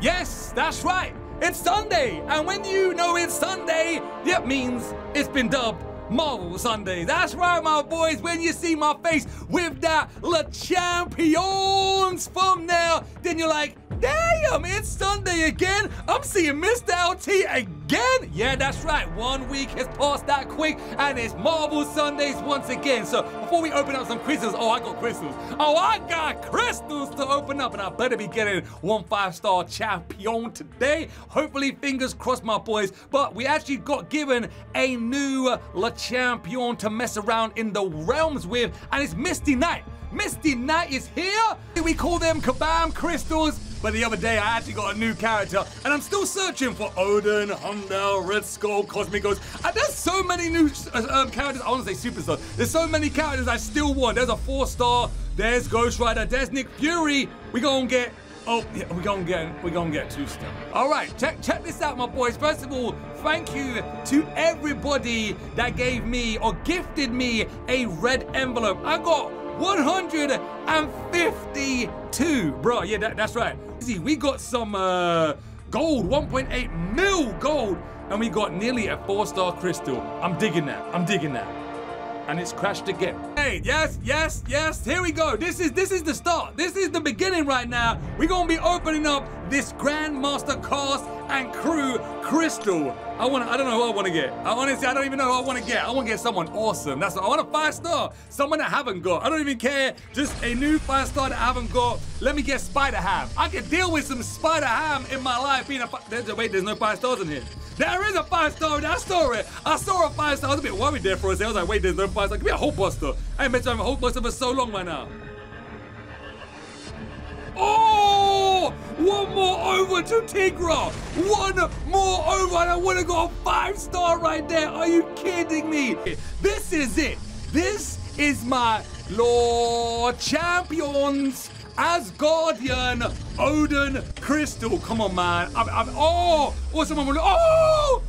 Yes, that's right. It's Sunday. And when you know it's Sunday, that means it's been dubbed Marvel Sunday. That's right, my boys. When you see my face with that Le Champions thumbnail, then you're like, damn, it's Sunday again. I'm seeing Mr. LT again. Yeah, that's right. One week has passed that quick, and it's Marvel Sundays once again. So before we open up some crystals, oh, I got crystals. Oh, I got crystals to open up, and I better be getting one five-star champion today. Hopefully, fingers crossed, my boys. But we actually got given a new uh, Le Champion to mess around in the realms with, and it's Misty Knight. Misty Knight is here. We call them Kabam crystals. But the other day, I actually got a new character, and I'm still searching for Odin, Heimdall, Red Skull, Cosmic Ghost. And there's so many new uh, um, characters. I want to say superstar. There's so many characters I still want. There's a four star. There's Ghost Rider. There's Nick Fury. We gonna get Oh, yeah, we're gonna get we're gonna get two stuff. All right, check check this out, my boys. First of all, thank you to everybody that gave me or gifted me a red envelope. I got 152, bro. Yeah, that, that's right. We got some uh, gold, 1.8 mil gold, and we got nearly a four-star crystal. I'm digging that. I'm digging that and it's crashed again. Yes, yes, yes, here we go. This is this is the start. This is the beginning right now. We're gonna be opening up this Grandmaster cast and crew crystal. I want I don't know who I want to get. I honestly I don't even know who I want to get. I want to get someone awesome. That's what I want a five star. Someone I haven't got. I don't even care. Just a new five star that I haven't got. Let me get Spider Ham. I can deal with some Spider Ham in my life being a wait, there's no five stars in here. There is a five star. I saw. I saw a five star. I was a bit worried there for a second. I was like, wait, there's no five star. Give me a Hulk Buster. I ain't been to have a Hulk Buster for so long right now. Oh! One more over to Tigra. One more over, and I would have got a five star right there. Are you kidding me? This is it. This is my Lord Champions Asgardian Odin Crystal. Come on, man. I'm, I'm, oh, or someone will. Oh!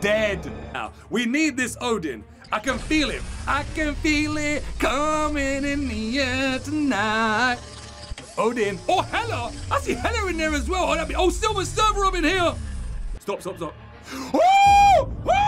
Dead. Now, we need this Odin. I can feel it. I can feel it coming in the air tonight. Odin. Oh, Hela. I see Hela in there as well. Oh, be, oh Silver Surfer up in here. Stop, stop, stop. Oh! Oh!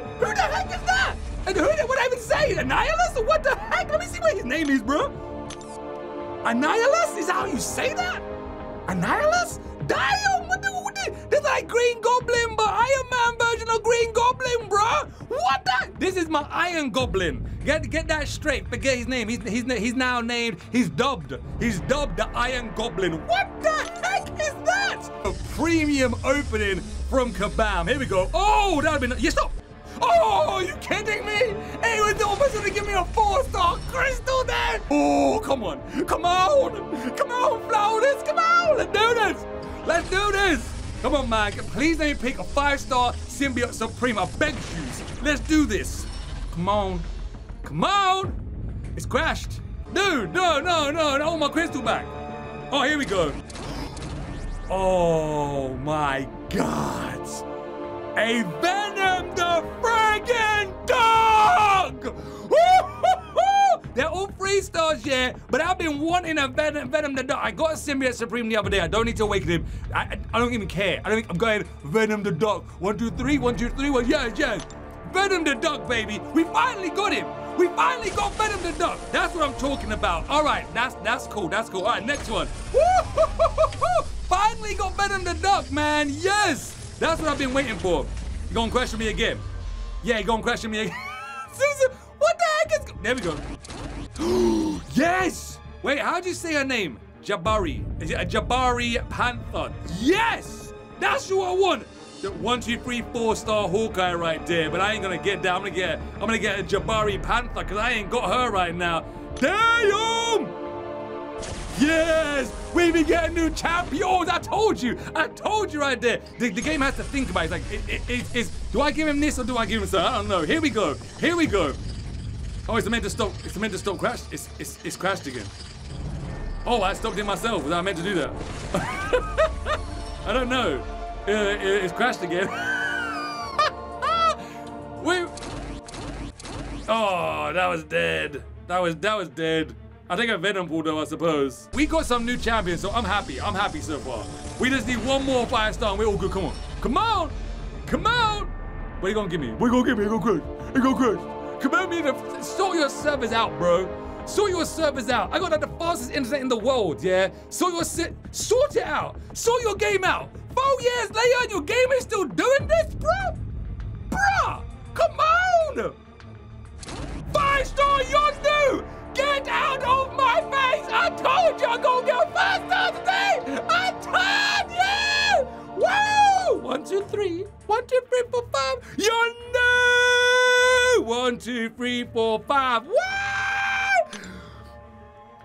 Who the heck is that? And who did what I even say? Annihilus? What the heck? Let me see what his name is, bro. Annihilus? Is that how you say that? Annihilus? Damn! What the, what the, like Green Goblin, but Iron Man version of Green Goblin, bro. What the? This is my Iron Goblin. Get get that straight. Forget his name. He's he's he's now named. He's dubbed. He's dubbed the Iron Goblin. What the heck is that? A premium opening from Kabam. Here we go. Oh, that'd been. Yeah, stop. Oh, you kidding me? He was almost going to give me a four-star crystal then. Oh, come on. Come on. Come on, Flawless. Come on. Let's do this. Let's do this. Come on, man. Please let me pick a five-star Symbiote Supreme. I beg you. Let's do this. Come on. Come on. It's crashed. Dude, no, no, no. I want my crystal back. Oh, here we go. Oh, my God. A Venom the friggin' dog! They're all three stars, yeah, but I've been wanting a Venom, Venom the Dog. I got a Symbiote Supreme the other day. I don't need to awaken him. I, I don't even care. I don't. think I'm going Venom the Dog. One, two, three. One, two, three. One. Yes, yes. Venom the Dog, baby. We finally got him. We finally got Venom the Duck. That's what I'm talking about. All right, that's that's cool. That's cool. All right, next one. finally got Venom the Duck, man. Yes. That's what I've been waiting for. You gonna question me again? Yeah, you gonna question me again? Susan, what the heck is... There we go. yes! Wait, how'd you say her name? Jabari. Is it a Jabari Panther? Yes! That's who I want. The one, two, three, four star Hawkeye right there. But I ain't gonna get that. I'm gonna get I'm gonna get a Jabari Panther because I ain't got her right now. Damn! Yes! We be getting new champions! I told you! I told you right there! The, the game has to think about it. It's like, it, it, it, it's, do I give him this or do I give him some? I don't know. Here we go. Here we go. Oh, it's meant to stop. It's meant to stop crash. It's, it's, it's crashed again. Oh, I stopped it myself. Was I meant to do that? I don't know. Uh, it's crashed again. Oh, Oh, that was dead. That was that was dead. I think a Venom pull though, I suppose. We got some new champions, so I'm happy. I'm happy so far. We just need one more five star and we're all good. Come on. Come on. Come on. What are you gonna give me? What are you gonna give me? You gonna crash. You gonna. Come on, me to sort your servers out, bro. Sort your servers out. I got like, the fastest internet in the world, yeah? Sort your si sort it out. Sort your game out. Four years later and your game is still doing this, bro? Bruh! Come on! Five star Yondu! Get out of my face! I told you I'm gonna get five stars today! I told you! Woo! One, two, three. One, two, three, four, five. Yondu! One, two, three, four, five. What?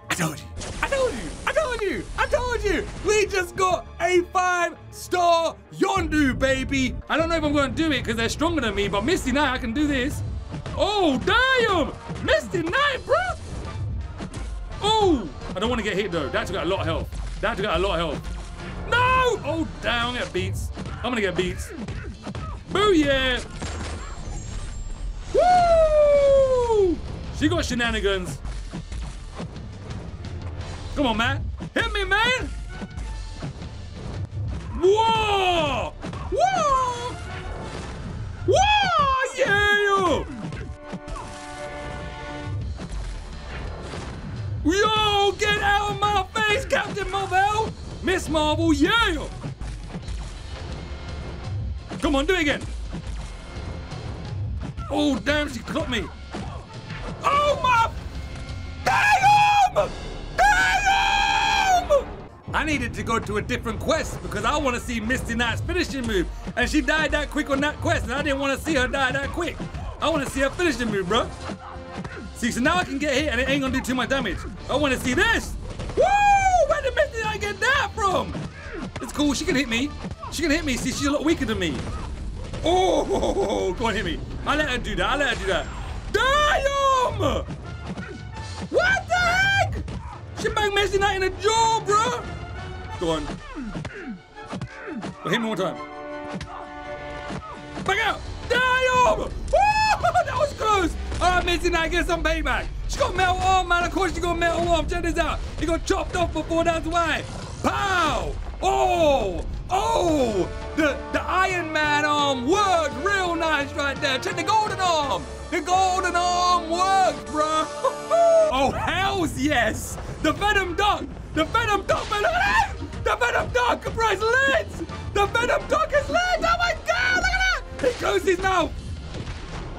I told you. I told you. I told you. I told you. We just got a five-star Yondu, baby. I don't know if I'm going to do it because they're stronger than me, but Misty Knight, I can do this. Oh, damn! Misty Knight, bro! Oh! I don't want to get hit, though. That's got a lot of health. That's got a lot of health. No! Oh, down. Get beats. I'm going to get beats. Booyah! Woo! She got shenanigans. Come on, man. Hit me, man! Whoa! Whoa! Get out of my face, Captain Marvel! Miss Marvel, yeah! Come on, do it again. Oh, damn, she caught me. Oh, my... Damn! Damn! I needed to go to a different quest because I want to see Misty Knight's finishing move. And she died that quick on that quest, and I didn't want to see her die that quick. I want to see her finishing move, bro. See, so now I can get hit and it ain't gonna do too much damage. I want to see this. Woo! Where did Misty Knight get that from? It's cool. She can hit me. She can hit me. See, she's a lot weaker than me. Oh, go on, hit me. I let her do that. I let her do that. Damn! Um! What the heck? She banged Misty Knight in the jaw, bro. Go on. Well, hit me one time. Back out. Damn! Um! Woo! That was close. All right, Missy, Knight, get some payback. She got metal arm, man. Of course she got metal arm. Check this out. He got chopped off before that's why. Pow! Oh! Oh! The the Iron Man arm worked real nice right there. Check the golden arm. The golden arm worked, bro. oh, hells yes. The Venom Duck. The Venom Duck, man. The Venom Duck, bro, is lit. The Venom Duck is lit. Oh my God, look at that. He closed his mouth.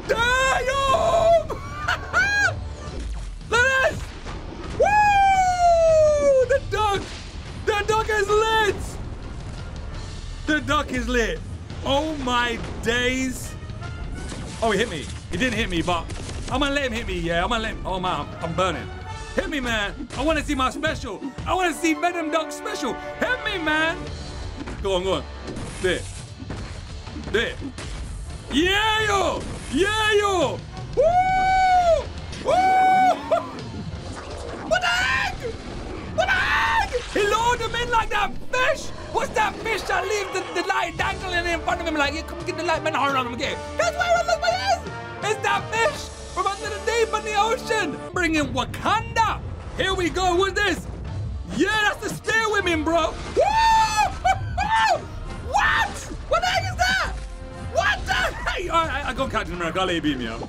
Damn! Look at this! Woo! The duck! The duck is lit! The duck is lit. Oh my days. Oh, he hit me. He didn't hit me, but I'm gonna let him hit me, yeah. I'm gonna let him. Oh man, I'm burning. Hit me, man. I wanna see my special. I wanna see Venom Duck special. Hit me, man. Go on, go on. There. There. Yeah, yo! Yeah, yo! Woo! Woo! What the heck? What the heck? He lured him in like that fish? What's that fish that leaves the, the light dangling in front of him like, yeah, come get the light, man, hold on him again. That's where it looks like it is! It's that fish from under the deep in the ocean! Bringing Wakanda! Here we go, what's this? Yeah, that's the spear women, bro! Woo! What? I, got Captain America. I'll let you.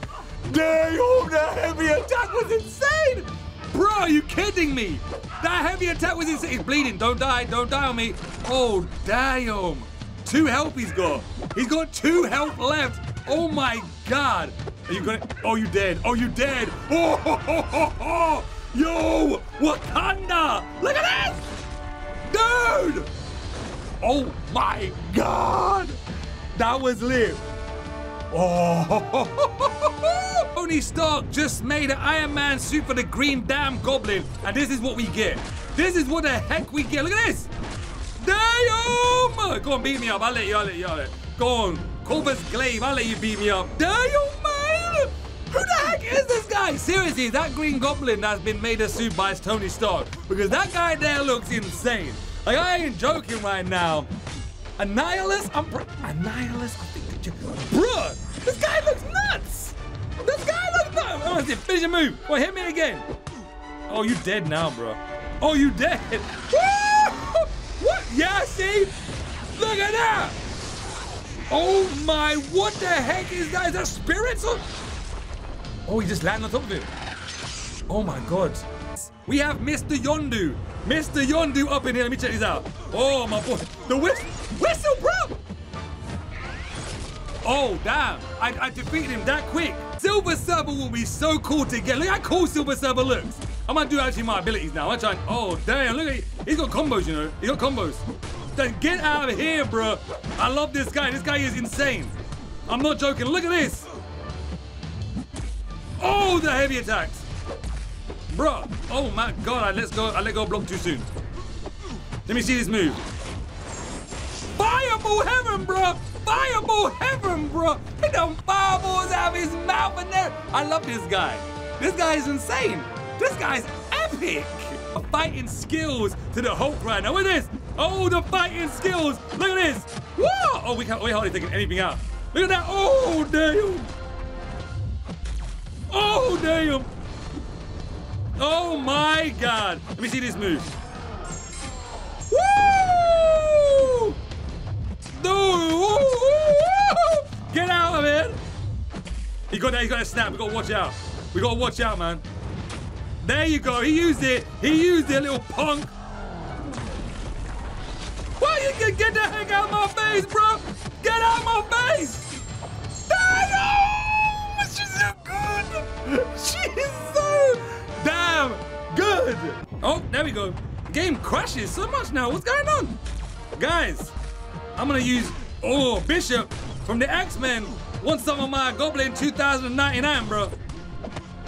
Damn, that heavy attack was insane! Bro, are you kidding me? That heavy attack was insane. He's bleeding. Don't die. Don't die on me. Oh, damn. Two health he's got. He's got two health left. Oh, my God. Are you gonna... Oh, you dead. Oh, you dead. Oh, ho, ho, ho, ho. Yo, Wakanda. Look at this. Dude. Oh, my God. That was lit. Oh, Tony Stark just made an Iron Man suit for the Green Damn Goblin, and this is what we get. This is what the heck we get. Look at this. Damn! Go on, beat me up. I'll let you. I'll let you. I'll let you. Go on, Corvus Glaive. I'll let you beat me up. Damn, man! Who the heck is this guy? Seriously, that Green Goblin that's been made a suit by Tony Stark, because that guy there looks insane. Like I ain't joking right now. Annihilus? I'm Annihilus? I think that you Bruh! This guy looks nuts! This guy looks nuts! Oh, that's it. Finish your move. Well, hit me again. Oh, you dead now, bro. Oh, you dead. what? Yeah, see? Look at that. Oh my, what the heck is that? Is that spirits? Or... Oh, he just landed on top of it. Oh my god. We have Mr. Yondu. Mr. Yondu up in here. Let me check this out. Oh my boy. The whistle. Whistle. Oh, damn. I, I defeated him that quick. Silver Surfer will be so cool to get. Look how cool Silver Surfer looks. I'm gonna do actually my abilities now. I'm trying. Oh, damn. Look at He's got combos, you know. He's got combos. Then get out of here, bro. I love this guy. This guy is insane. I'm not joking. Look at this. Oh, the heavy attacks. Bro. Oh my god. I let go. I let go block too soon. Let me see this move. Fireball heaven, bro. Fireball heaven, bro. He done fireballs out of his mouth and there. I love this guy. This guy is insane. This guy's epic. Fighting skills to the Hulk right now. Look at this. Oh, the fighting skills. Look at this. Whoa. Oh, we can't, we're hardly taking anything out. Look at that. Oh, damn. Oh, damn. Oh, my God. Let me see this move. No! Get out of it! He got that, he got a snap. We gotta watch out. We gotta watch out, man. There you go. He used it. He used it, little punk. Why you can get the heck out of my face, bro? Get out of my face! Damn! She's so good. She's so damn good. Oh, there we go. Game crashes so much now. What's going on? Guys, I'm gonna use, oh, Bishop from the X-Men wants some of my Goblin 2099, bro.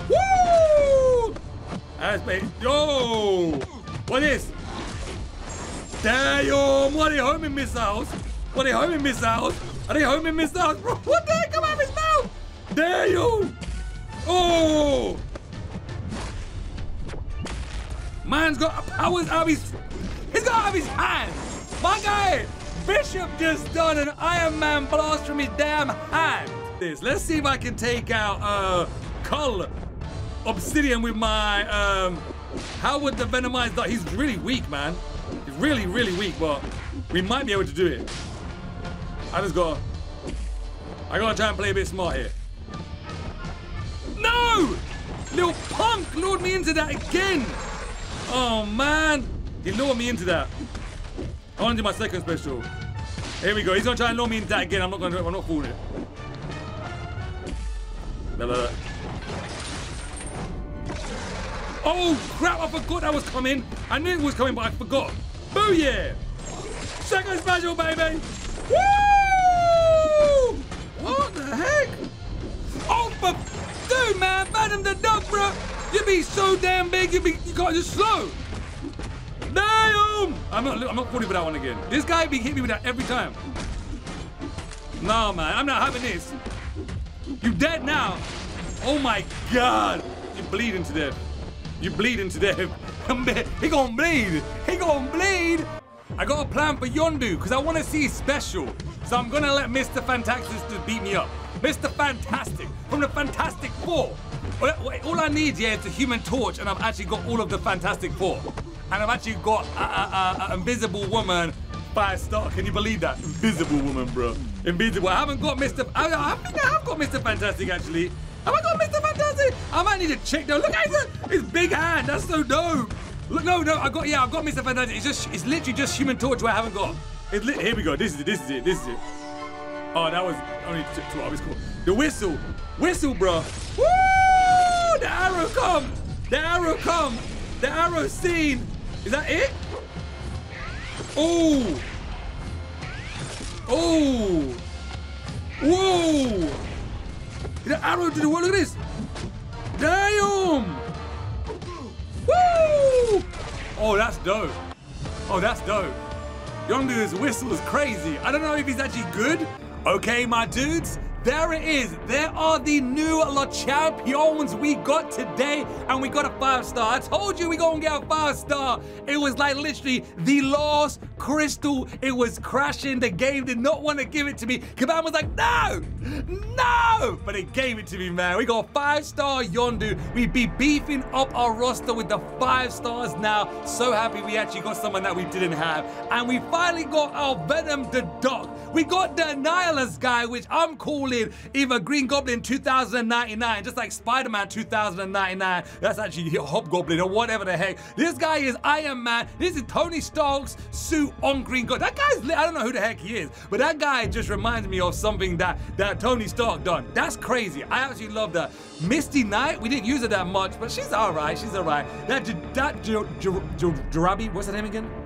Woo! That's big. Yo! What is? Damn! What are they homing missiles? What are they homing missiles? Are they homing missiles, bro? What the heck come out oh. of his mouth? Damn! Oh! Man's got powers out of his. He's got out of his hand. My guy, Bishop just done an Iron Man blast from his damn hand. This. Let's see if I can take out uh Cull Obsidian with my um. How would the Venomized die? He's really weak, man. He's really, really weak, but we might be able to do it. I just got. I gotta try and play a bit smart here. No! Little punk lured me into that again. Oh man, he lured me into that. I want to do my second special. Here we go. He's gonna try and lure me in that again. I'm not gonna. I'm not fooling it. No, no. Oh crap! I forgot that was coming. I knew it was coming, but I forgot. Booyah! Second special, baby. Woo! What the heck? Oh, for dude, man, Venom the Duck, bro. You be so damn big, You'd be you got just slow. Damn! I'm not I'm not falling for that one again. This guy be hitting me with that every time. No man, I'm not having this. You dead now. Oh my god. You're bleeding to death. You're bleeding to death. he gonna bleed. He gonna bleed. I got a plan for Yondu because I want to see special. So I'm gonna let Mr. Fantastic just beat me up. Mr. Fantastic from the Fantastic Four. All I need, yeah, is a Human Torch, and I've actually got all of the Fantastic Four. And I've actually got an Invisible Woman by a Star. Can you believe that? Invisible Woman, bro. Invisible. I haven't got Mr. I, I think I have got Mr. Fantastic, actually. Have I got Mr. Fantastic? I might need to check though. Look at his, his big hand. That's so dope. Look, no, no, I got, yeah, I've got Mr. Fantastic. It's just, it's literally just Human Torch where I haven't got. It's li- here we go. This is it. This is it. This is it. Oh, that was only two, two hours cool. The whistle, whistle, bro. Woo! The arrow come. The arrow come. The arrow seen. Is that it? Oh. Oh. Whoa. The arrow to the wall. Look at this. Damn. Woo! Oh, that's dope. Oh, that's dope. Yondu's whistle is crazy. I don't know if he's actually good. Okay, my dudes, there it is. There are the new Le Champions we got today, and we got a five star. I told you we gonna get a five star. It was like literally the last crystal. It was crashing. The game did not want to give it to me. Kabam was like, no, no, but it gave it to me, man. We got five star Yondu. We be beefing up our roster with the five stars now. So happy we actually got someone that we didn't have, and we finally got our Venom the Doc. We got the Nihilus guy, which I'm calling either Green Goblin 2099, just like Spider-Man 2099. That's actually Hobgoblin or whatever the heck. This guy is Iron Man. This is Tony Stark's suit on Green Goblin. That guy's lit. I don't know who the heck he is, but that guy just reminds me of something that, that Tony Stark done. That's crazy. I actually love that. Misty Knight, we didn't use it that much, but she's all right. She's all right. That, that Jarabi, what's her name again?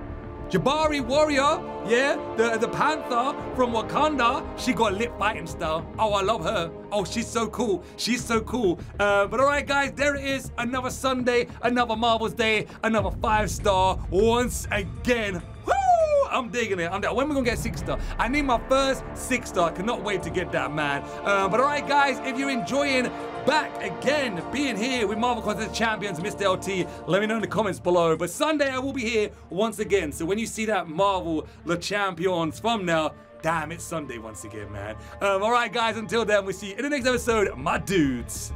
Jabari Warrior, yeah, the, the Panther from Wakanda, she got lit fighting style. Oh, I love her. Oh, she's so cool. She's so cool. Uh, but all right, guys, there it is. Another Sunday, another Marvel's Day, another five star once again. I'm digging it. I'm digging. when are we gonna get six star? I need my first six star. I cannot wait to get that, man. Uh, but all right, guys, if you're enjoying back again, being here with Marvel Contest Champions, Mr. LT. Let me know in the comments below. But Sunday, I will be here once again. So when you see that Marvel Le Champions thumbnail, damn, it's Sunday once again, man. Um, all right, guys, until then, we we'll see you in the next episode, my dudes.